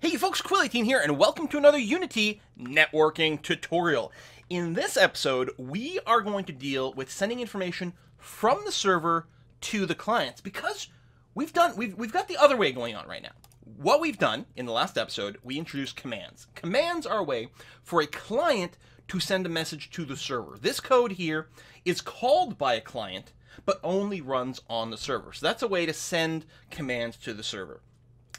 Hey folks, Quill18 here, and welcome to another Unity networking tutorial. In this episode, we are going to deal with sending information from the server to the clients because we've done we've we've got the other way going on right now. What we've done in the last episode, we introduced commands. Commands are a way for a client to send a message to the server. This code here is called by a client, but only runs on the server. So that's a way to send commands to the server.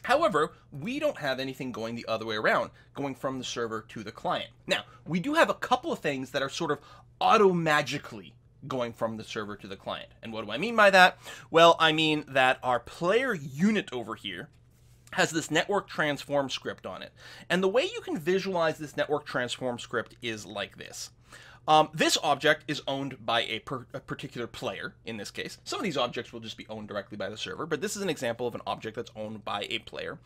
However, we don't have anything going the other way around, going from the server to the client. Now, we do have a couple of things that are sort of auto-magically going from the server to the client. And what do I mean by that? Well, I mean that our player unit over here has this network transform script on it. And the way you can visualize this network transform script is like this. Um, this object is owned by a, per, a, particular player, in this case. Some of these objects will just be owned directly by the server, but this is an example of an object that's owned by a player.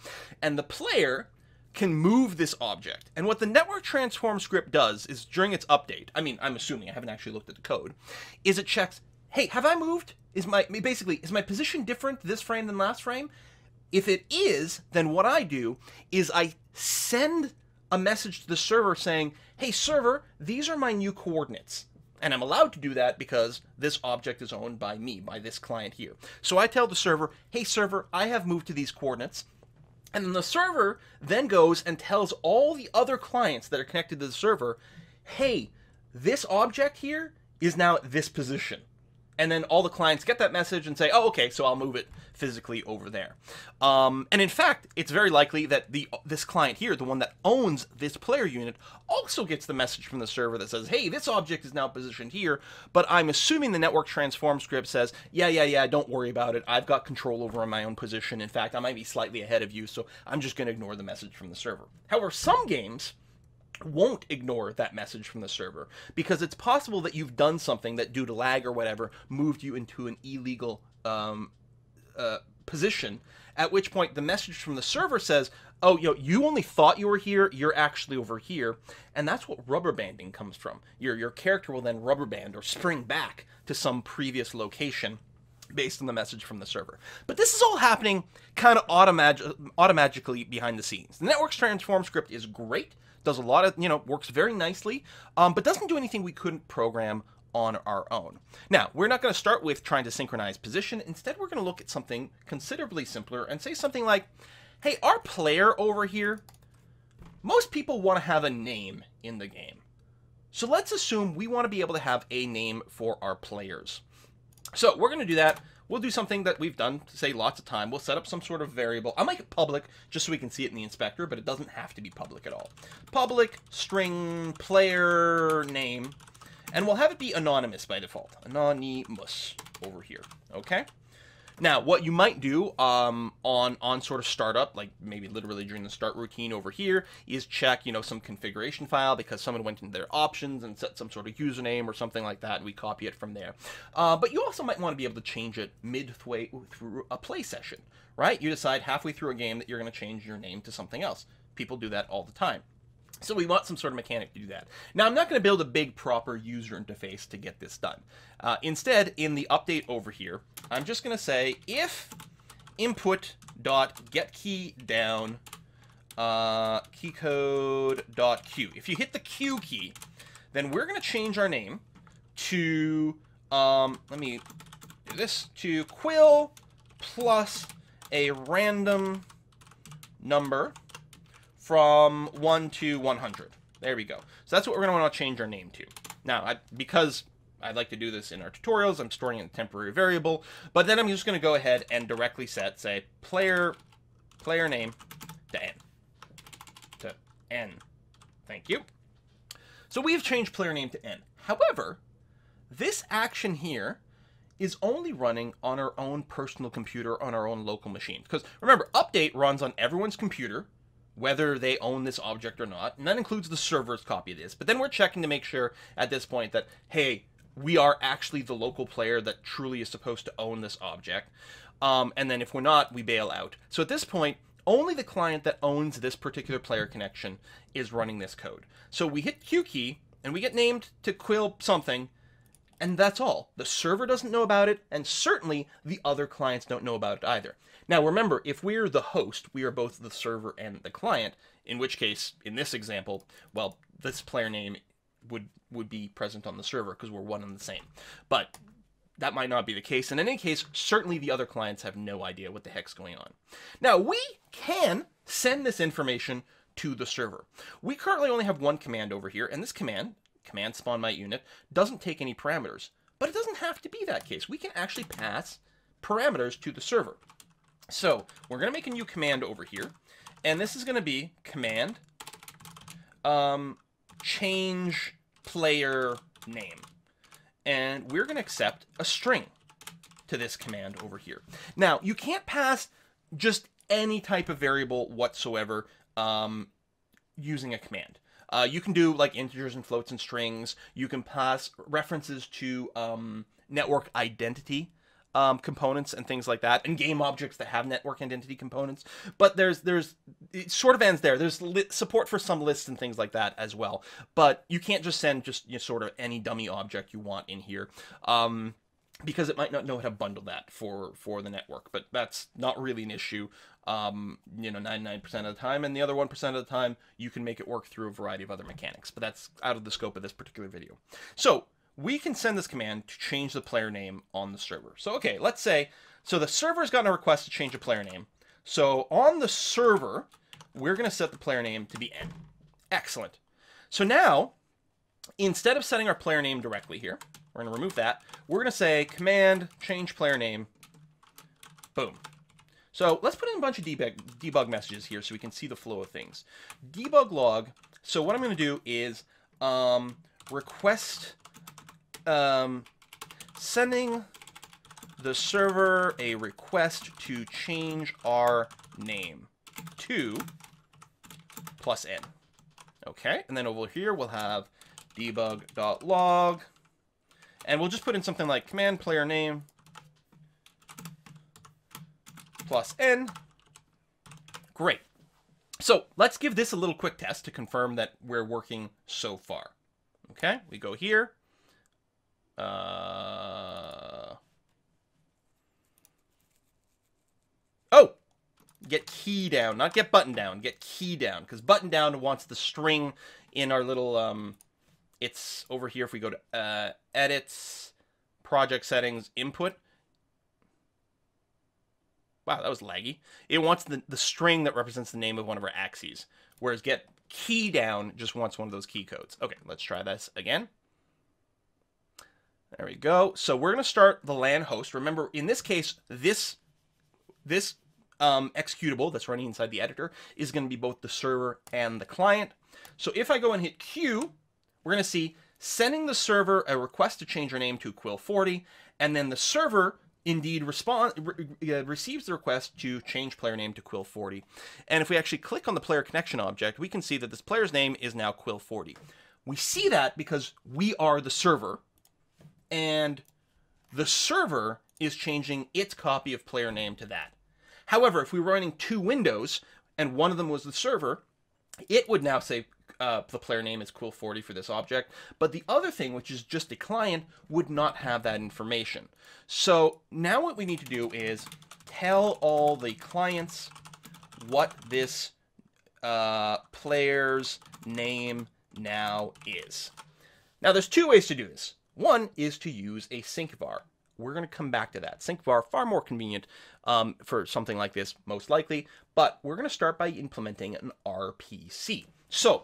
And the player can move this object. And what the network transform script does is during its update, I mean, I'm assuming, I haven't actually looked at the code, is it checks, hey, have I moved? Is my, basically, is my position different this frame than last frame? If it is, then what I do is I send a message to the server saying, hey, server, these are my new coordinates. And I'm allowed to do that because this object is owned by me, by this client here. So I tell the server, hey, server, I have moved to these coordinates. And then the server then goes and tells all the other clients that are connected to the server, hey, this object here is now at this position and then all the clients get that message and say, "Oh, okay, so I'll move it physically over there." Um, and in fact, it's very likely that the this client here, the one that owns this player unit, also gets the message from the server that says, "Hey, this object is now positioned here." But I'm assuming the network transform script says, "Yeah, yeah, yeah, don't worry about it. I've got control over my own position. In fact, I might be slightly ahead of you, so I'm just going to ignore the message from the server." However, some games won't ignore that message from the server. Because it's possible that you've done something that due to lag or whatever moved you into an illegal um, uh, position. At which point the message from the server says oh you know you only thought you were here you're actually over here. And that's what rubber banding comes from. Your your character will then rubber band or spring back to some previous location based on the message from the server. But this is all happening kind of automag- automatically behind the scenes. The network's transform script is great does a lot of, you know, works very nicely, um, but doesn't do anything we couldn't program on our own. Now, we're not going to start with trying to synchronize position. Instead, we're going to look at something considerably simpler and say something like, hey, our player over here, most people want to have a name in the game. So let's assume we want to be able to have a name for our players. So we're going to do that we'll do something that we've done, say, lots of time. We'll set up some sort of variable. I'll make it public just so we can see it in the inspector, but it doesn't have to be public at all. Public string player name, and we'll have it be anonymous by default. Anonymous over here, okay? Now, what you might do um, on on sort of startup, like maybe literally during the start routine over here, is check you know some configuration file because someone went into their options and set some sort of username or something like that, and we copy it from there. Uh, but you also might want to be able to change it midway through a play session, right? You decide halfway through a game that you're going to change your name to something else. People do that all the time. So we want some sort of mechanic to do that. Now, I'm not going to build a big proper user interface to get this done. Uh, instead, in the update over here, I'm just going to say if input dot get key down uh, keycode dot q. If you hit the q key, then we're going to change our name to, um, let me do this, to quill plus a random number from 1 to 100. There we go. So that's what we're going to want to change our name to. Now, I, because I'd like to do this in our tutorials, I'm storing in a temporary variable, but then I'm just going to go ahead and directly set, say, player, player name to n. To n. Thank you. So we have changed player name to n. However, this action here is only running on our own personal computer on our own local machine. Because remember, update runs on everyone's computer whether they own this object or not. And that includes the server's copy of this. But then we're checking to make sure at this point that, hey, we are actually the local player that truly is supposed to own this object. Um, and then if we're not, we bail out. So at this point, only the client that owns this particular player connection is running this code. So we hit Q key, and we get named to Quill something, And that's all. The server doesn't know about it, and certainly the other clients don't know about it either. Now remember, if we're the host, we are both the server and the client, in which case, in this example, well, this player name would would be present on the server because we're one and the same. But that might not be the case. In any case, certainly the other clients have no idea what the heck's going on. Now, we can send this information to the server. We currently only have one command over here, and this command, command spawn my unit, doesn't take any parameters. But it doesn't have to be that case. We can actually pass parameters to the server. So we're going to make a new command over here, and this is going to be command um, change player name. And we're going to accept a string to this command over here. Now, you can't pass just any type of variable whatsoever um, using a command. Uh, you can do like integers and floats and strings. You can pass references to um, network identity um, components and things like that, and game objects that have network identity components. But there's there's it sort of ends there. There's support for some lists and things like that as well. But you can't just send just you know, sort of any dummy object you want in here. Um, because it might not know how to bundle that for for the network, but that's not really an issue. Um, you know, 99% of the time, and the other 1% of the time, you can make it work through a variety of other mechanics. But that's out of the scope of this particular video. So we can send this command to change the player name on the server. So, okay, let's say, so the server's gotten a request to change a player name. So on the server, we're going to set the player name to be N. Excellent. So now, instead of setting our player name directly here, we're going to remove that. We're going to say command change player name. Boom. So let's put in a bunch of debug, debug messages here so we can see the flow of things. Debug log. So what I'm going to do is um, request um, sending the server a request to change our name to plus n. Okay, and then over here we'll have debug.log, and we'll just put in something like command player name plus n. Great. So let's give this a little quick test to confirm that we're working so far. Okay, we go here, uh... Oh! Get key down, not get button down, get key down, because button down wants the string in our little, um, it's over here if we go to uh, edits, project settings, input. Wow, that was laggy. It wants the, the string that represents the name of one of our axes, whereas get key down just wants one of those key codes. Okay, let's try this again. There we go. So we're going to start the LAN host. Remember, in this case, this this um, executable that's running inside the editor is going to be both the server and the client. So if I go and hit Q, we're going to see sending the server a request to change your name to Quill40, and then the server indeed respond re uh, receives the request to change player name to Quill40. And if we actually click on the player connection object, we can see that this player's name is now Quill40. We see that because we are the server, and the server is changing its copy of player name to that. However, if we were running two windows and one of them was the server, it would now say uh, the player name is Quill40 for this object, but the other thing, which is just a client, would not have that information. So now what we need to do is tell all the clients what this uh, player's name now is. Now there's two ways to do this. One is to use a sync var. We're going to come back to that. Sync var, far more convenient um, for something like this, most likely, but we're going to start by implementing an RPC. So,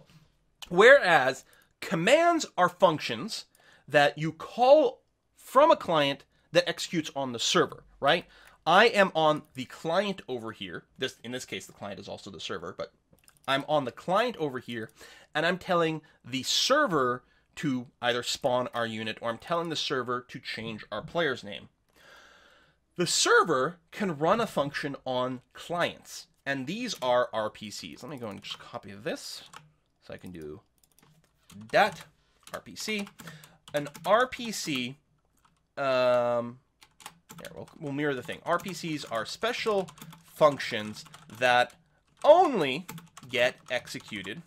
whereas commands are functions that you call from a client that executes on the server, right? I am on the client over here. This, in this case, the client is also the server, but I'm on the client over here, and I'm telling the server to either spawn our unit or I'm telling the server to change our player's name. The server can run a function on clients, and these are RPCs. Let me go and just copy this so I can do that RPC. An RPC, um, here, we'll, we'll mirror the thing. RPCs are special functions that only get executed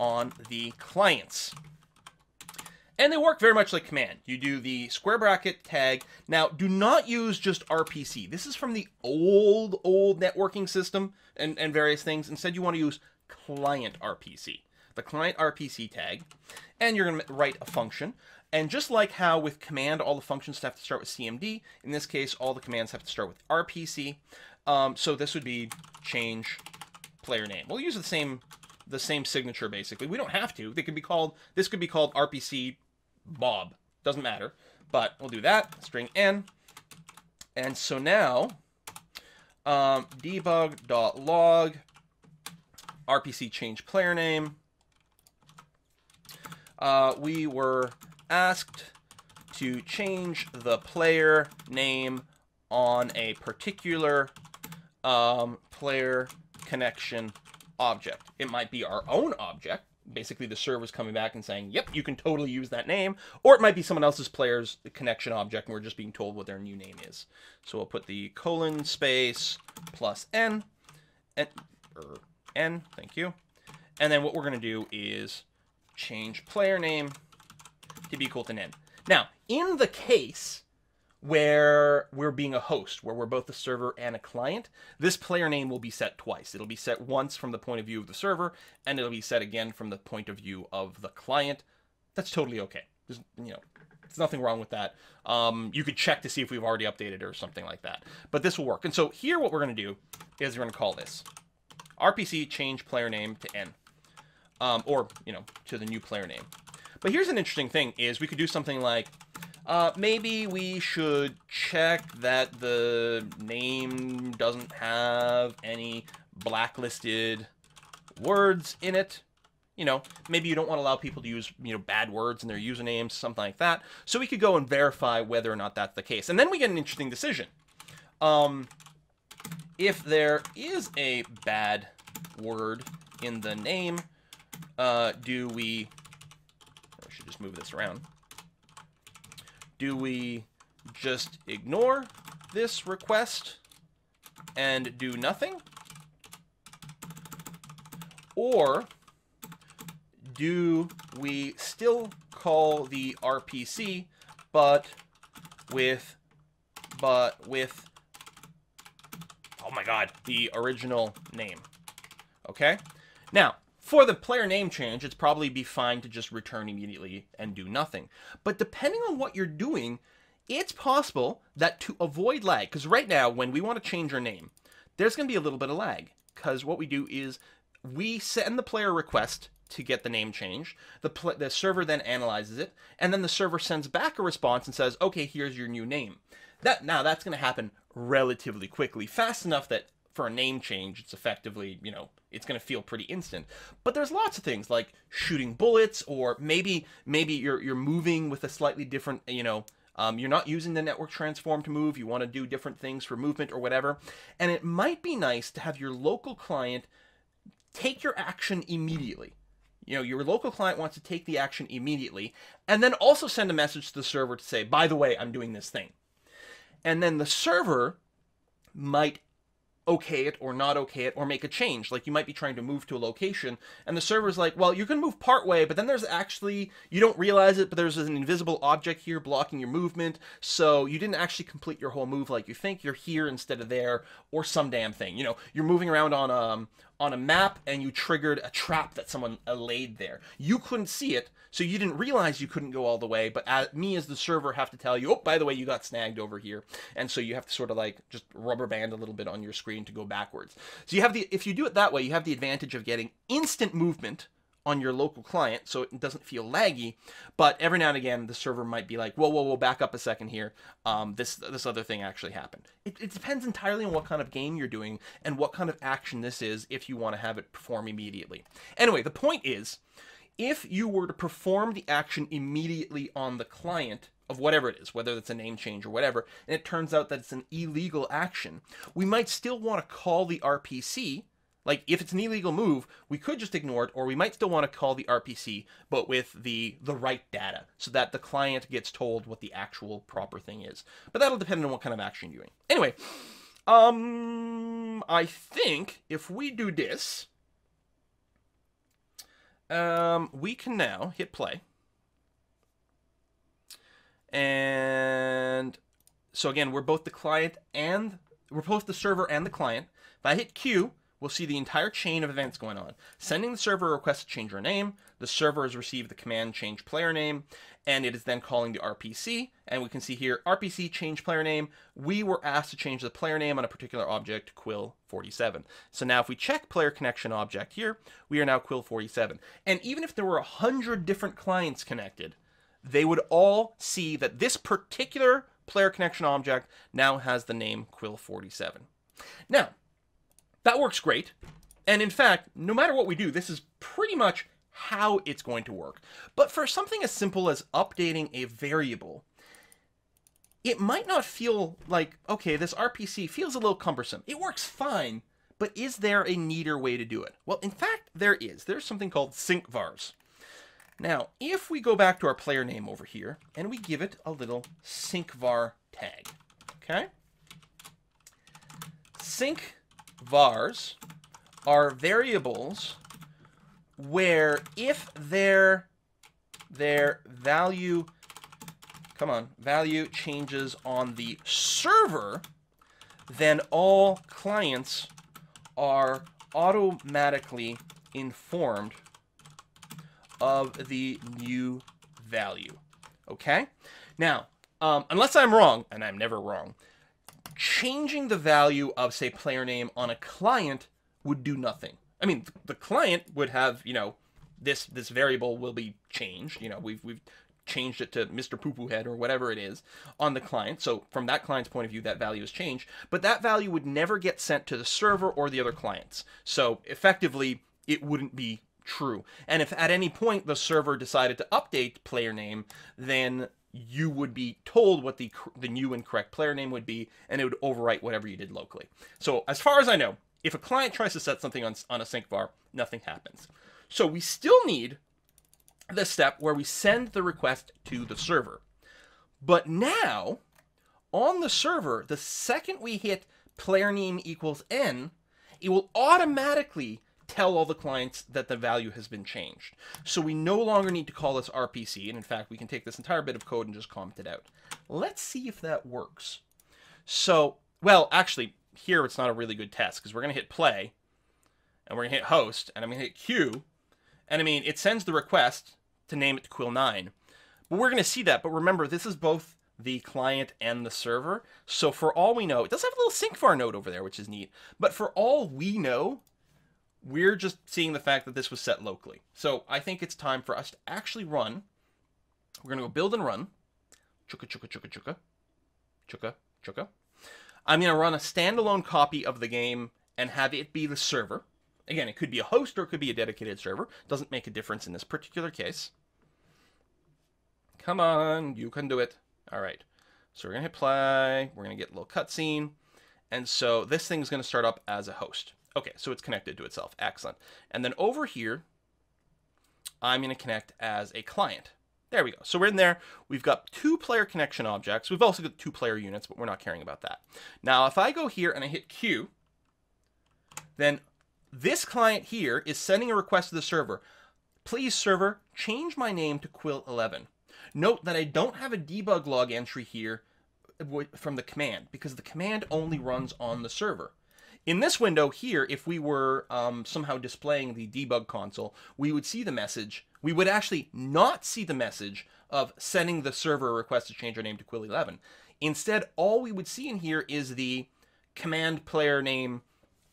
on the clients And they work very much like command. You do the square bracket tag. Now, do not use just RPC. This is from the old, old networking system and, and various things. Instead, you want to use client RPC, the client RPC tag. And you're going to write a function. And just like how with command, all the functions have to start with CMD, in this case, all the commands have to start with RPC. Um, so this would be change player name. We'll use the same the same signature basically. We don't have to. They could be called this could be called RPC Bob. Doesn't matter. But we'll do that. String n. And so now um, debug.log RPC change player name. Uh, we were asked to change the player name on a particular um, player connection object. It might be our own object. Basically, the server's coming back and saying, yep, you can totally use that name. Or it might be someone else's player's connection object, and we're just being told what their new name is. So we'll put the colon space plus n, n, er, n, thank you. And then what we're going to do is change player name to be equal to n. Now, in the case where we're being a host, where we're both a server and a client, this player name will be set twice. It'll be set once from the point of view of the server, and it'll be set again from the point of view of the client. That's totally okay. There's, you know, there's nothing wrong with that. Um, you could check to see if we've already updated or something like that. But this will work. And so here what we're going to do is we're going to call this RPC change player name to n. Um, or, you know, to the new player name. But here's an interesting thing is we could do something like uh, maybe we should check that the name doesn't have any blacklisted words in it. You know, maybe you don't want to allow people to use, you know, bad words in their usernames, something like that. So we could go and verify whether or not that's the case. And then we get an interesting decision. Um, if there is a bad word in the name, uh, do we... I should just move this around. Do we just ignore this request and do nothing? Or do we still call the RPC but with but with oh my god the original name okay now for the player name change, it's probably be fine to just return immediately and do nothing. But depending on what you're doing, it's possible that to avoid lag, because right now, when we want to change our name, there's going to be a little bit of lag. Because what we do is we send the player request to get the name changed. The, the server then analyzes it, and then the server sends back a response and says, okay, here's your new name. That Now, that's going to happen relatively quickly, fast enough that for a name change, it's effectively, you know, it's going to feel pretty instant. But there's lots of things like shooting bullets, or maybe maybe you're you're moving with a slightly different, you know, um, you're not using the network transform to move. You want to do different things for movement or whatever. And it might be nice to have your local client take your action immediately. You know, your local client wants to take the action immediately, and then also send a message to the server to say, by the way, I'm doing this thing. And then the server might okay it or not okay it or make a change. Like you might be trying to move to a location and the server's like, well, you can move part way, but then there's actually, you don't realize it, but there's an invisible object here blocking your movement. So you didn't actually complete your whole move like you think. You're here instead of there or some damn thing. You know, you're moving around on, um, on a map and you triggered a trap that someone uh, laid there. You couldn't see it, so you didn't realize you couldn't go all the way, but as, me as the server have to tell you, oh, by the way, you got snagged over here. And so you have to sort of like just rubber band a little bit on your screen to go backwards. So you have the, if you do it that way, you have the advantage of getting instant movement on your local client so it doesn't feel laggy. But every now and again, the server might be like, whoa, whoa, whoa, back up a second here. Um, this, this other thing actually happened. It, it depends entirely on what kind of game you're doing and what kind of action this is if you want to have it perform immediately. Anyway, the point is, if you were to perform the action immediately on the client, of whatever it is, whether it's a name change or whatever, and it turns out that it's an illegal action, we might still want to call the RPC like, if it's an illegal move, we could just ignore it, or we might still want to call the RPC, but with the, the right data, so that the client gets told what the actual proper thing is. But that'll depend on what kind of action you're doing. Anyway, um, I think if we do this, um, we can now hit play. And so again, we're both the client and we're both the server and the client. If I hit Q, we'll see the entire chain of events going on. Sending the server a request to change our name, the server has received the command change player name, and it is then calling the RPC. And we can see here, RPC change player name. We were asked to change the player name on a particular object, Quill47. So now if we check player connection object here, we are now Quill47. And even if there were a hundred different clients connected, they would all see that this particular player connection object now has the name Quill47. Now, that works great. And in fact, no matter what we do, this is pretty much how it's going to work. But for something as simple as updating a variable, it might not feel like, okay, this RPC feels a little cumbersome. It works fine, but is there a neater way to do it? Well, in fact, there is. There's something called sync vars. Now, if we go back to our player name over here and we give it a little sync var tag, okay? Sync vars are variables where if their their value come on value changes on the server then all clients are automatically informed of the new value. Okay? Now um, unless i'm wrong and i'm never wrong changing the value of say player name on a client would do nothing I mean, the client would have, you know, this this variable will be changed. You know, we've we've changed it to Mr. Poo Poo Head or whatever it is on the client. So from that client's point of view, that value is changed. But that value would never get sent to the server or the other clients. So effectively, it wouldn't be true. And if at any point the server decided to update player name, then you would be told what the the new and correct player name would be, and it would overwrite whatever you did locally. So as far as I know, if a client tries to set something on, on a sync var, nothing happens. So we still need the step where we send the request to the server. But now, on the server, the second we hit player name equals n, it will automatically tell all the clients that the value has been changed. So we no longer need to call this RPC, and in fact, we can take this entire bit of code and just comment it out. Let's see if that works. So, well, actually, here it's not a really good test because we're going to hit play and we're going to hit host and I'm going to hit Q, And I mean, it sends the request to name it to Quill9. But we're going to see that. But remember, this is both the client and the server. So for all we know, it does have a little sync var node over there, which is neat. But for all we know, we're just seeing the fact that this was set locally. So I think it's time for us to actually run. We're going to go build and run. Chuka, chuka, chuka, chuka. Chuka, chuka. I'm going to run a standalone copy of the game and have it be the server. Again, it could be a host or it could be a dedicated server. Doesn't make a difference in this particular case. Come on, you can do it. All right. So we're going to hit play. We're going to get a little cutscene. And so this thing is going to start up as a host. Okay, so it's connected to itself. Excellent. And then over here, I'm going to connect as a client. There we go. So we're in there. We've got two player connection objects. We've also got two player units, but we're not caring about that. Now, if I go here and I hit Q, then this client here is sending a request to the server. Please, server, change my name to Quill11. Note that I don't have a debug log entry here from the command because the command only runs on the server. In this window here, if we were um, somehow displaying the debug console, we would see the message. We would actually not see the message of sending the server a request to change our name to Quill11. Instead, all we would see in here is the command player name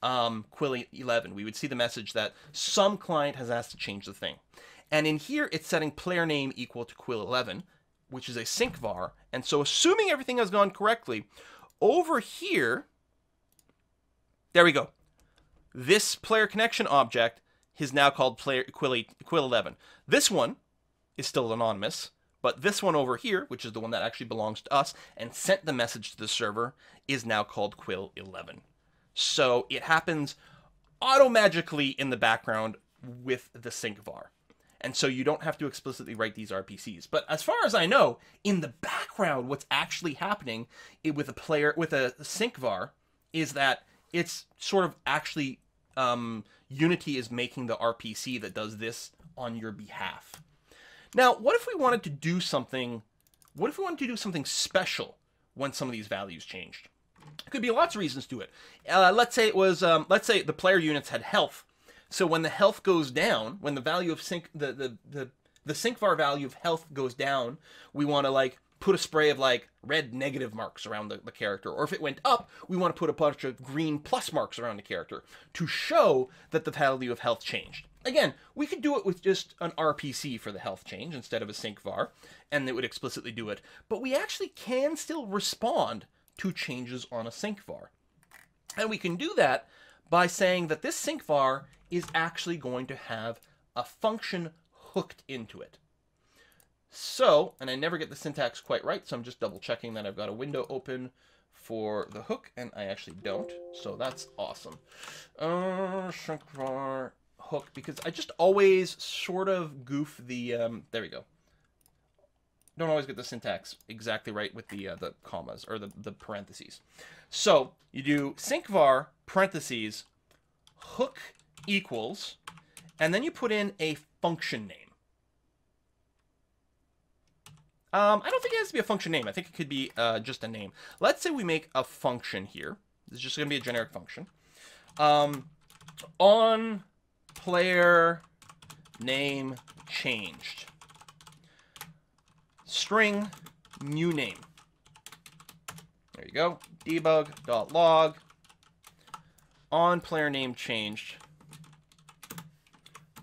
um, Quill11. We would see the message that some client has asked to change the thing. And in here, it's setting player name equal to Quill11, which is a sync var. And so assuming everything has gone correctly, over here, there we go. This player connection object is now called player Quill, Quill 11. This one is still anonymous, but this one over here, which is the one that actually belongs to us and sent the message to the server, is now called Quill 11. So it happens auto-magically in the background with the sync var. And so you don't have to explicitly write these RPCs. But as far as I know, in the background, what's actually happening with a player with a sync var is that it's sort of actually um, Unity is making the RPC that does this on your behalf. Now, what if we wanted to do something what if we wanted to do something special when some of these values changed? There could be lots of reasons to it. Uh, let's say it was, um, let's say the player units had health. So when the health goes down, when the value of sync, the, the, the, the sync var value of health goes down, we want to like put a spray of like red negative marks around the, the character. Or if it went up, we want to put a bunch of green plus marks around the character to show that the value of health changed. Again, we could do it with just an RPC for the health change instead of a sync var, and it would explicitly do it. But we actually can still respond to changes on a sync var. And we can do that by saying that this sync var is actually going to have a function hooked into it. So, and I never get the syntax quite right, so I'm just double checking that I've got a window open for the hook, and I actually don't, so that's awesome. Uh, var hook, because I just always sort of goof the, um, there we go. Don't always get the syntax exactly right with the uh, the commas, or the, the parentheses. So, you do sync var, parentheses, hook equals, and then you put in a function name. Um, I don't think it has to be a function name. I think it could be uh, just a name. Let's say we make a function here. Is just going to be a generic function. Um, on player name changed. String new name. There you go. Debug.log on player name changed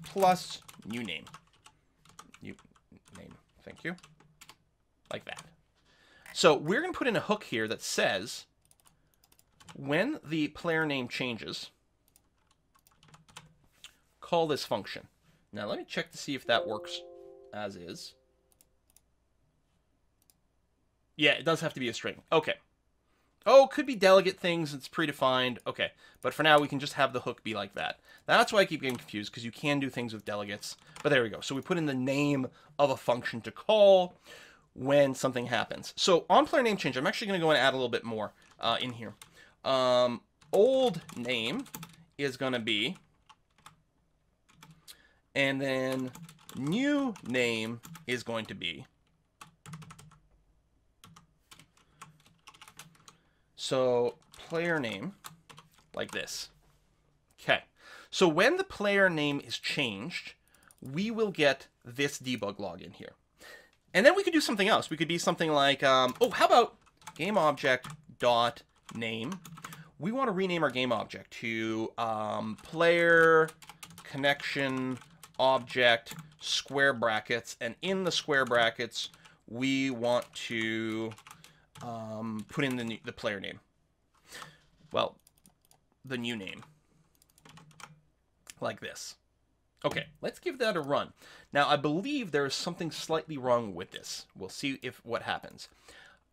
plus new name. New name. Thank you like that. So we're going to put in a hook here that says when the player name changes, call this function. Now let me check to see if that works as is. Yeah, it does have to be a string. Okay. Oh, could be delegate things. It's predefined. Okay. But for now, we can just have the hook be like that. That's why I keep getting confused, because you can do things with delegates. But there we go. So we put in the name of a function to call when something happens. So on player name change, I'm actually going to go and add a little bit more uh, in here. Um, old name is going to be, and then new name is going to be. So player name, like this. Okay. So when the player name is changed, we will get this debug log in here. And then we could do something else. We could be something like, um, oh, how about game object dot name? We want to rename our game object to um, player connection object square brackets, and in the square brackets, we want to um, put in the, the player name. Well, the new name. Like this. Okay, let's give that a run. Now, I believe there is something slightly wrong with this. We'll see if what happens.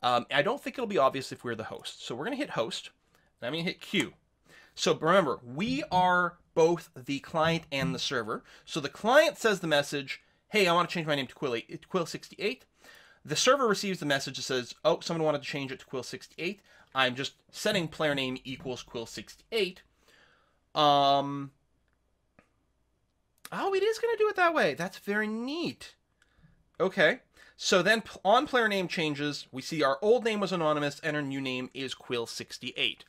Um, I don't think it'll be obvious if we're the host. So we're going to hit host, and I'm going to hit Q. So remember, we are both the client and the server. So the client says the message, hey, I want to change my name to Quill, Quill 68. The server receives the message that says, oh, someone wanted to change it to Quill 68. I'm just setting player name equals Quill 68. Um, Oh, it is going to do it that way. That's very neat. Okay. So then on player name changes, we see our old name was anonymous and our new name is Quill68.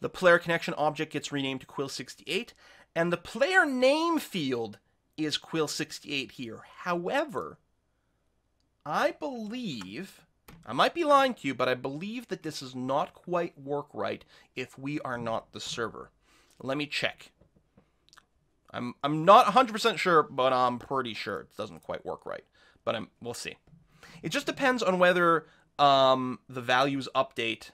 The player connection object gets renamed to Quill68 and the player name field is Quill68 here. However, I believe, I might be lying to you, but I believe that this does not quite work right if we are not the server. Let me check. I'm I'm not 100% sure, but I'm pretty sure it doesn't quite work right. But I'm we'll see. It just depends on whether um, the values update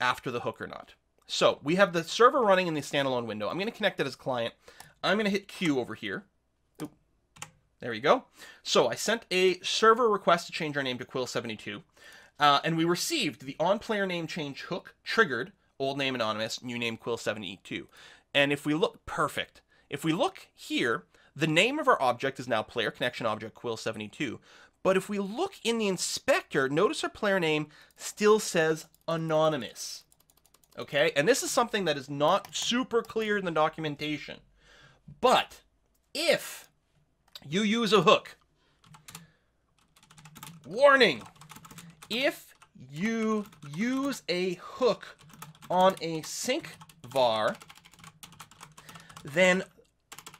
after the hook or not. So we have the server running in the standalone window. I'm going to connect it as client. I'm going to hit Q over here. There we go. So I sent a server request to change our name to Quill72. Uh, and we received the on player name change hook triggered old name anonymous, new name quill72. And if we look, perfect. If we look here, the name of our object is now player connection object quill72. But if we look in the inspector, notice our player name still says anonymous. Okay, and this is something that is not super clear in the documentation. But if you use a hook Warning! If you use a hook on a sync var, then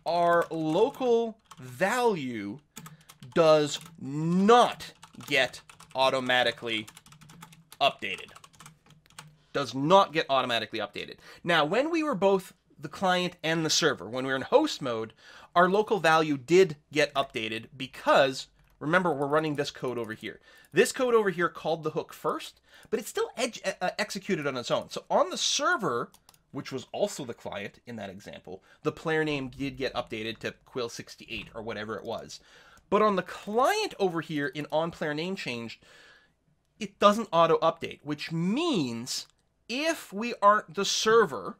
our local value does not get automatically updated. Does not get automatically updated. Now, when we were both the client and the server, when we were in host mode, our local value did get updated because, remember, we're running this code over here. This code over here called the hook first, but it's still uh, executed on its own. So on the server, which was also the client in that example, the player name did get updated to Quill68 or whatever it was. But on the client over here in on player name changed, it doesn't auto update, which means if we aren't the server,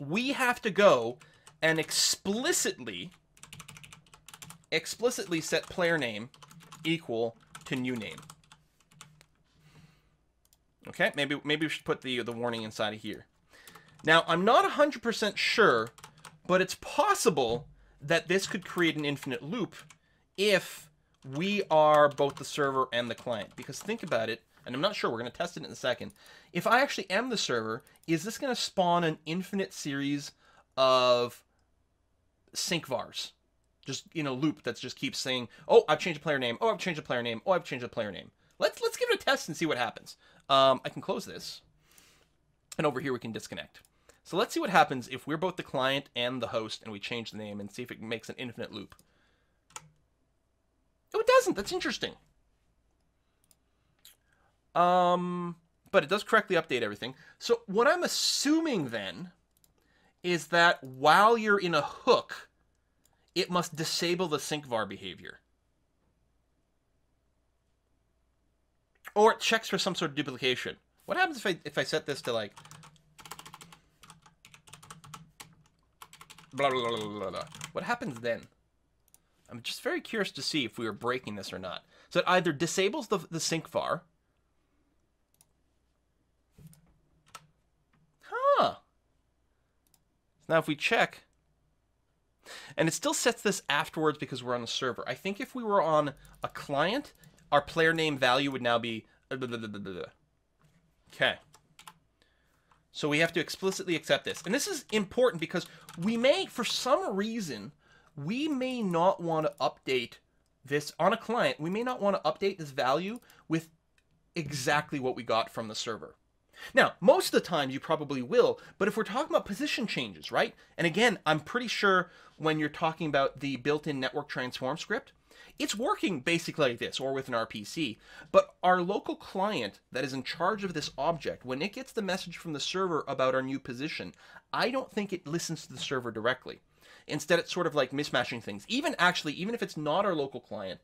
we have to go and explicitly explicitly set player name equal to new name. Okay, maybe maybe we should put the the warning inside of here. Now, I'm not 100% sure, but it's possible that this could create an infinite loop if we are both the server and the client. Because think about it, and I'm not sure, we're going to test it in a second. If I actually am the server, is this going to spawn an infinite series of sync vars? Just, you know, loop that just keeps saying, oh, I've changed the player name, oh, I've changed the player name, oh, I've changed the player name. Let's, let's give it a test and see what happens. Um, I can close this. And over here we can disconnect. So let's see what happens if we're both the client and the host and we change the name and see if it makes an infinite loop. Oh, it doesn't. That's interesting. Um, but it does correctly update everything. So what I'm assuming then is that while you're in a hook, it must disable the sync var behavior. Or it checks for some sort of duplication. What happens if I if I set this to like blah, blah, blah, blah, What happens then? I'm just very curious to see if we are breaking this or not. So it either disables the, the sync var. Huh. Now if we check, and it still sets this afterwards because we're on a server. I think if we were on a client, our player name value would now be... Uh, okay. So we have to explicitly accept this. And this is important because we may, for some reason, we may not want to update this on a client. We may not want to update this value with exactly what we got from the server. Now, most of the time you probably will, but if we're talking about position changes, right? And again, I'm pretty sure when you're talking about the built-in network transform script, it's working basically like this or with an RPC. But our local client that is in charge of this object, when it gets the message from the server about our new position, I don't think it listens to the server directly. Instead, it's sort of like mismatching things. Even actually, even if it's not our local client,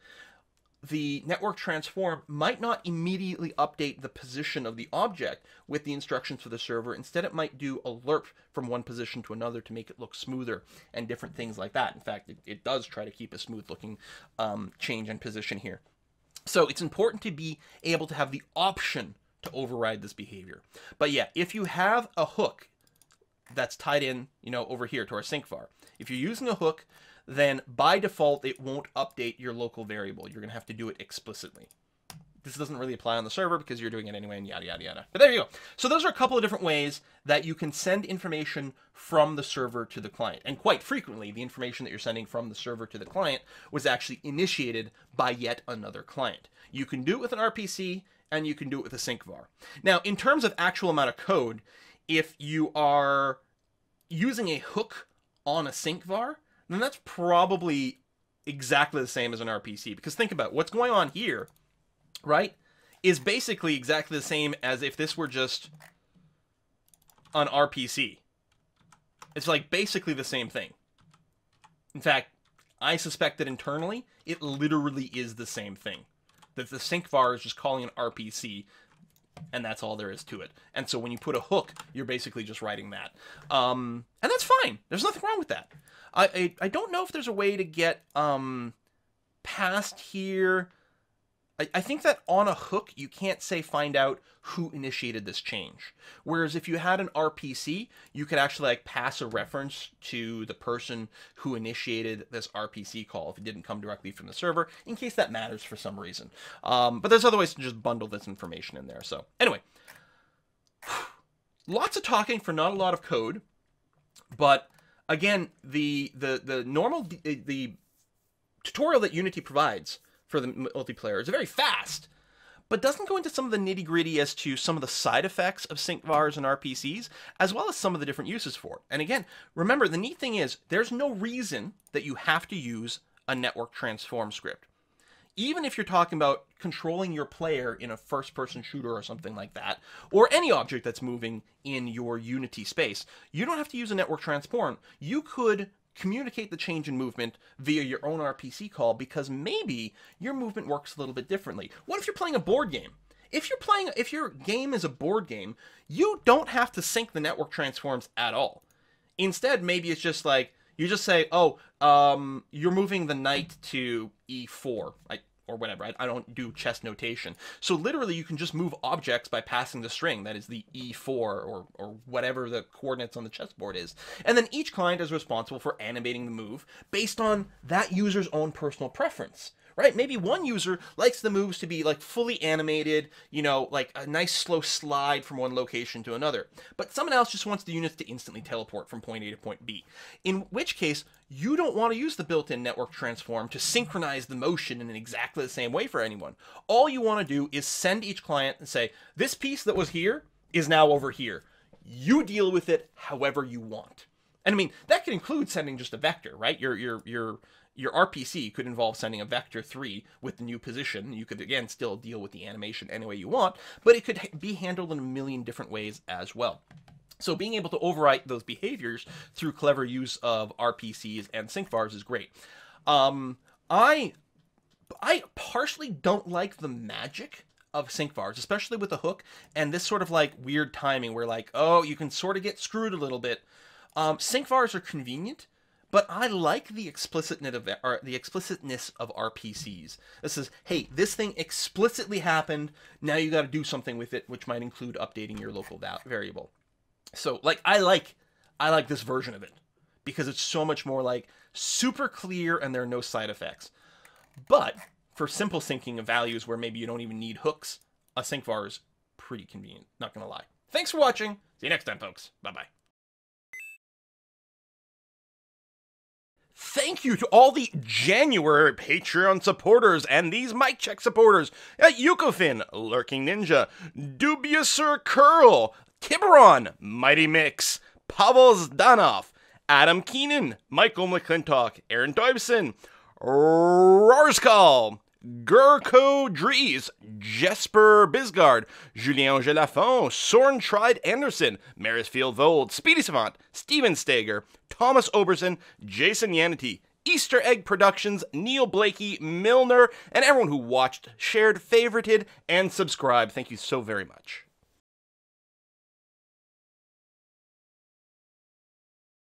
the network transform might not immediately update the position of the object with the instructions for the server. Instead, it might do a lerp from one position to another to make it look smoother and different things like that. In fact, it, it does try to keep a smooth looking um, change in position here. So it's important to be able to have the option to override this behavior. But yeah, if you have a hook that's tied in, you know, over here to our sync var, if you're using a hook then by default, it won't update your local variable. You're going to have to do it explicitly. This doesn't really apply on the server because you're doing it anyway and yada, yada, yada. But there you go. So those are a couple of different ways that you can send information from the server to the client. And quite frequently, the information that you're sending from the server to the client was actually initiated by yet another client. You can do it with an RPC and you can do it with a sync var. Now, in terms of actual amount of code, if you are using a hook on a sync var, then that's probably exactly the same as an RPC. Because think about it, what's going on here, right, is basically exactly the same as if this were just an RPC. It's like basically the same thing. In fact, I suspect that internally, it literally is the same thing. That the sync var is just calling an RPC, and that's all there is to it. And so when you put a hook, you're basically just writing that. Um, and that's fine. There's nothing wrong with that. I, I, I don't know if there's a way to get um past here. I, I think that on a hook, you can't say find out who initiated this change. Whereas if you had an RPC, you could actually like pass a reference to the person who initiated this RPC call if it didn't come directly from the server, in case that matters for some reason. Um, but there's other ways to just bundle this information in there. So anyway, lots of talking for not a lot of code, but again, the the the normal the, the tutorial that Unity provides for the multiplayer is very fast, but doesn't go into some of the nitty gritty as to some of the side effects of sync vars and RPCs, as well as some of the different uses for it. And again, remember, the neat thing is there's no reason that you have to use a network transform script. Even if you're talking about controlling your player in a first person shooter or something like that, or any object that's moving in your Unity space, you don't have to use a network transform. You could communicate the change in movement via your own RPC call because maybe your movement works a little bit differently. What if you're playing a board game? If you're playing, if your game is a board game, you don't have to sync the network transforms at all. Instead, maybe it's just like you just say, "Oh, um, you're moving the knight to e4." I or whatever. I, I, don't do chess notation. So literally, you can just move objects by passing the string. That is the E4 or or whatever the coordinates on the chessboard is. And then each client is responsible for animating the move based on that user's own personal preference right? Maybe one user likes the moves to be like fully animated, you know, like a nice slow slide from one location to another. But someone else just wants the units to instantly teleport from point A to point B. In which case, you don't want to use the built-in network transform to synchronize the motion in exactly the same way for anyone. All you want to do is send each client and say, this piece that was here is now over here. You deal with it however you want. And I mean, that could include sending just a vector, right? Your your your your RPC could involve sending a vector 3 with the new position. You could, again, still deal with the animation any way you want, but it could be handled in a million different ways as well. So being able to overwrite those behaviors through clever use of RPCs and sync vars is great. Um, I, I partially don't like the magic of sync vars, especially with the hook and this sort of like weird timing where like, oh, you can sort of get screwed a little bit. Um, sync vars are convenient, but I like the explicitness of or the explicitness of RPCs. This is, hey, this thing explicitly happened. Now you got to do something with it, which might include updating your local variable. So, like, I like, I like this version of it because it's so much more like super clear and there are no side effects. But for simple syncing of values where maybe you don't even need hooks, a sync var is pretty convenient. Not gonna lie. Thanks for watching. See you next time, folks. Bye bye. Thank you to all the January Patreon supporters and these mic Check supporters. At Yukofin, Lurking Ninja, Dubiouser Curl, Tiburon, Mighty Mix, Pavel Zdanov, Adam Keenan, Michael McClintock, Aaron Dobson, Rarskal, Gurko Dries, Jesper Bisgard, Julien Gelafon, Soren Tried Anderson, Marisfield Vold, Speedy Savant, Steven Stager, Thomas Oberson, Jason Yanity, Easter Egg Productions, Neil Blakey, Milner, and everyone who watched, shared, favorited, and subscribed. Thank you so very much.